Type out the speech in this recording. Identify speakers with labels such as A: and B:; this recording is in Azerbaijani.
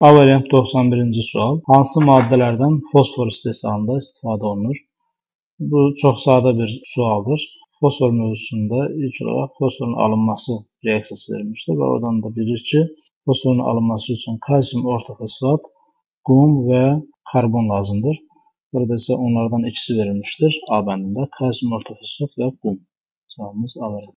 A: A variant 91-ci sual. Hansı maddələrdən fosfor istehsalında istifadə olunur? Bu çox sadə bir sualdır. Fosfor mövzusunda ilk olaraq fosforun alınması reaksiyası verilmişdir və oradan da bilir ki, fosforun alınması üçün kalsium ortofosfat, qum və karbon lazımdır. Burada isə onlardan ikisi verilmişdir A bəndində. Kalsium ortofosfat və qum. Cavabımız A variantı.